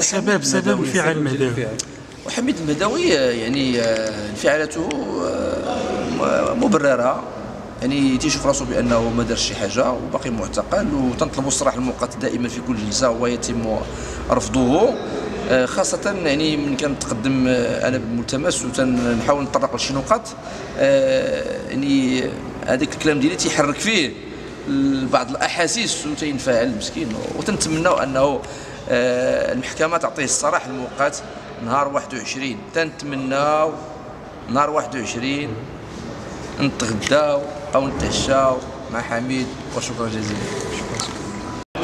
سبب سبب انفعال المهداوي وحميد المهداوي يعني آه، انفعالاته آه، مبررة. يعني تيشوف راسو بأنه ما دارش شي حاجة وباقي معتقل وتنطلبوا الصراحه المؤقت دائما في كل جلسة ويتم رفضه. آه، خاصة يعني من كنتقدم أنا بالملتمس وتنحاول نطرق لشي نقاط. يعني هذاك الكلام ديالي تيحرك فيه بعض الأحاسيس وتينفعل مسكين وتنتمناو أنه آه، المحكمة تعطيه الصراح المؤقت نهار 21 تنتمناو نهار 21 نتغداو أو نتعشاو مع حميد وشكرا جزيلا.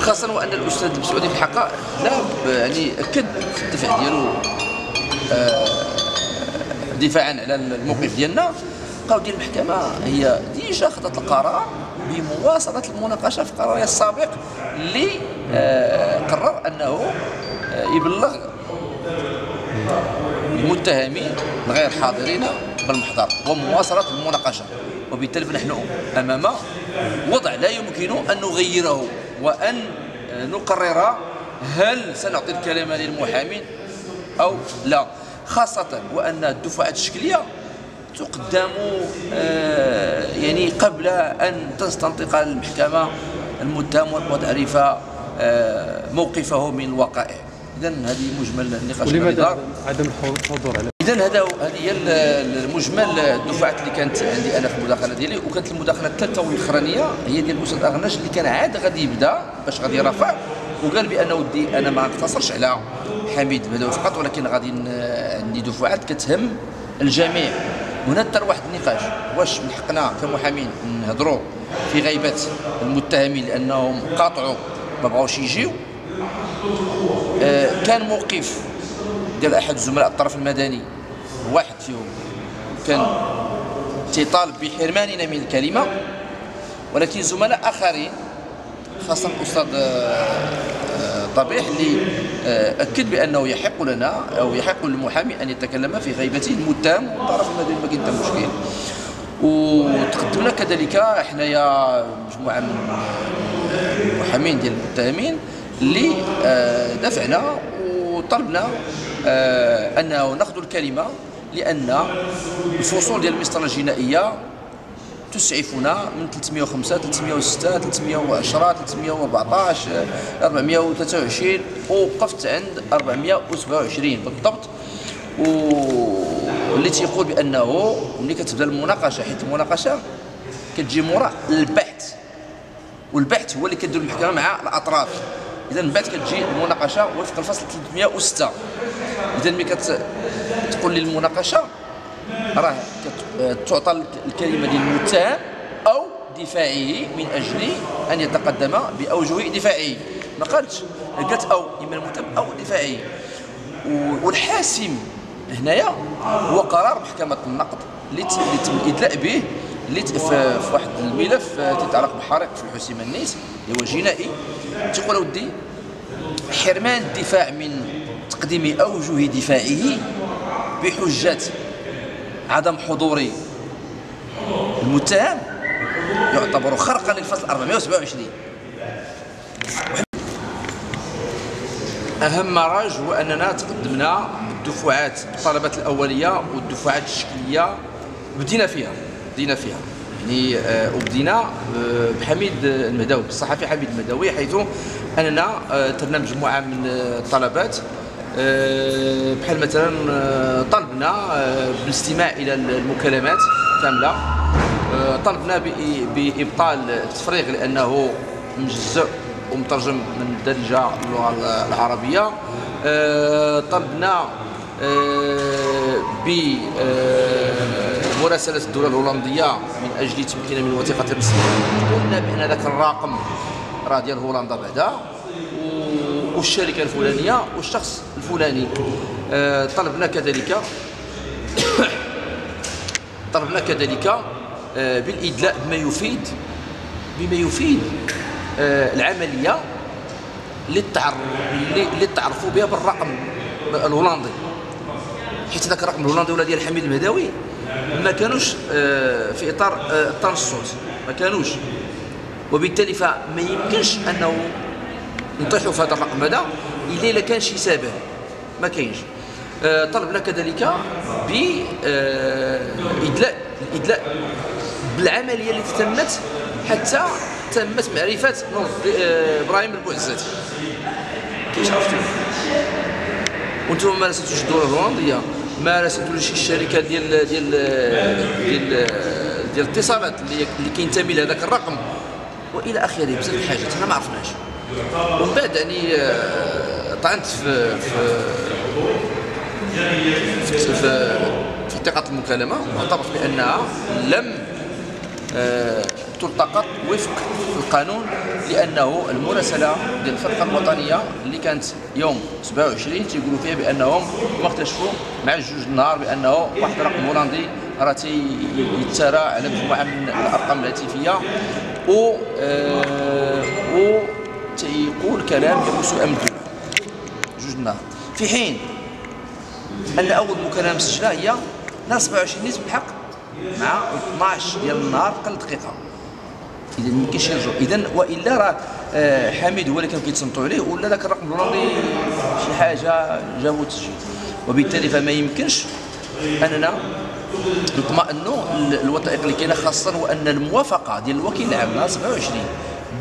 خاصة وأن الأستاذ المسعودي في الحقيقة لا يعني أكد في الدفاع ديالو آه، دفاعا على الموقف ديالنا. قال ديال المحكمة هي ديجا خذت القرار بمواصلة المناقشة في قرارها السابق اللي آه، قرر أنه آه، يبلغ المتهمين الغير حاضرين بالمحضر ومواصلة المناقشة. وبالتالي فنحن أمام وضع لا يمكن أن نغيره وأن نقرر هل سنعطي الكلمة للمحامين أو لا. خاصة وأن الدفعات الشكلية تقدم آه، يعني قبل أن تستنطق المحكمة المتهم وتعرف آه، موقفه من الوقائع اذا هذه مجمل النقاش ولماذا عدم الحضور على اذا هذا هذه هي المجمل الدفعات اللي كانت عندي أنا في المداخلة ديالي وكانت المداخلة الثالثة والأخرانية هي ديال الأستاذ أغناش اللي كان عاد غادي يبدأ باش غادي يرفع وقال بان ودي أنا ما نقتصرش على حميد بدوي فقط ولكن غادي عندي دفعات كتهم الجميع. هنا ترى واحد النقاش. واش من حقنا كمحامين نهضروا في غيبة المتهمين لأنهم قاطعوا ما بغاوش يجيو؟ آه كان موقف ديال أحد الزملاء الطرف المدني واحد فيهم كان تيطالب بحرماننا من الكلمة ولكن زملاء آخرين خاصة الأستاذ طبيح اللي آه، أكد بأنه يحق لنا أو يحق للمحامي أن يتكلم في غيبة المتهم والطرف المدني ما كاين مشكل. وتقدمنا كذلك حنايا مجموعة من المحامين ديال المتهمين اللي آه، دافعنا وطلبنا آه، أنه نأخذ الكلمة لأن الفصول ديال المسطرة الجنائية تسعفنا من 305 306 310 314 423 ووقفت عند 427 بالضبط. واللي تيقول بأنه ملي كتبدا المناقشة حيت المناقشة كتجي موراء البحث والبحث هو اللي كدير المحكمة مع الأطراف. إذا من بعد كتجي المناقشة وفق الفصل 306 إذا ملي كتقول لي المناقشه راه تعطى الكلمة للمتهم أو دفاعه من أجل أن يتقدم بأوجه دفاعه ما قالتش قالت أو إما المتهم أو دفاعه والحاسم هنايا هو قرار محكمة النقد اللي تم الادلاء به اللي في واحد الملف تتعلق بحريق في الحسين النيس اللي هو جنائي. تقول ودي حرمان الدفاع من تقديم أوجه دفاعه بحجة عدم حضور المتهم يعتبر خرقا للفصل 427 أهم رج هو أننا تقدمنا بالدفعات الطلبات الأولية والدفعات الشكلية. بدينا فيها بدينا فيها. يعني آه وبدينا آه بحميد المهداوي الصحفي حميد المهداوي حيث أننا آه ترنا مجموعة من الطلبات. آه، بحال مثلا آه، طلبنا آه، بالاستماع إلى المكالمات كاملة. طلبنا بإبطال التفريغ لأنه مجزء ومترجم من الدارجة اللغة العربية. طلبنا بمراسله الدولة الهولندية من أجل تمكين من وثيقة الرسميه قلنا بأن ذاك الرقم راه ديال هولندا بعدا. والشركة الفلانية والشخص الفلاني. آه، طلبنا كذلك طلبنا كذلك آه، بالإدلاء بما يفيد بما يفيد آه، العملية اللي تعرفوا بها بالرقم الهولندي. حيت ذاك الرقم الهولندي ولا ديال حميد المهداوي ما كانوش في إطار التنصت. ما كانوش. وبالتالي فما يمكنش أنه نطيحوا في هذا الرقم هذا. إلا إلا كان شي سبب ما كاينش. آه، طلبنا كذلك بإدلاء الإدلاء بالعملية التي تمت حتى تمت معرفة آه، إبراهيم البوعزاتي كيفاش عرفتوا وأنتم مارستوش الدولة الهولنديه مارستوا شي الشركة ديال ديال ديال ديال الاتصالات اللي اللي كينتمي لهذاك الرقم. وإلى آخره بزاف الحاجات. حنا ما عرفناش ومن بعد يعني آه، طعنت في في في, في, ثقة المكالمة واعتبرت بأنها لم آه، تلتقط وفق القانون لأنه المراسلة ديال الفرقة الوطنية اللي كانت يوم 27 تيقولوا فيها بأنهم ما اكتشفوا مع جوج النهار بأنه واحد الرقم هولندي راه تيتسارى على مجموعة من الأرقام الهاتفية و آه، و تيقول كلام يبوس أمن جوج النهار في حين أن أول مكالمة مسجله هي نهار 27 نيت بالحق مع 12 ديال النهار قل دقيقة. إذا ما يمكنش يرجعوا إذا وإلا راه آه، حميد هو اللي كانوا كيتصنتوا عليه ولا ذاك الرقم الهولندي شي حاجة جابوا تسجيل وبالتالي فما يمكنش أننا نطمئنوا الوثائق اللي كاينة خاصة وأن الموافقة ديال الوكيل العام نهار 27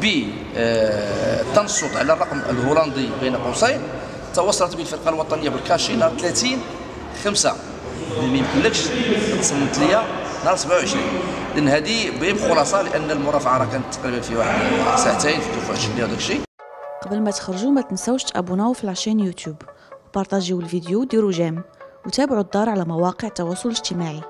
بالتنصت على الرقم الهولندي بين قوسين توصلت به الفرقه الوطنية بال cachet نهار 30 5 ما يمكنلكش تصنت ليا نهار 27 لأن هذه بخلاصه لأن المرافعة راه كانت تقريبا في واحد ساعتين في الدفوع الشكلية وداك الشيء قبل ما تخرجوا ما تنسوش تابوناو في la chaîne YouTube. وبارطاجيو الفيديو وديروا j'aime. وتابعوا الدار على مواقع التواصل الاجتماعي.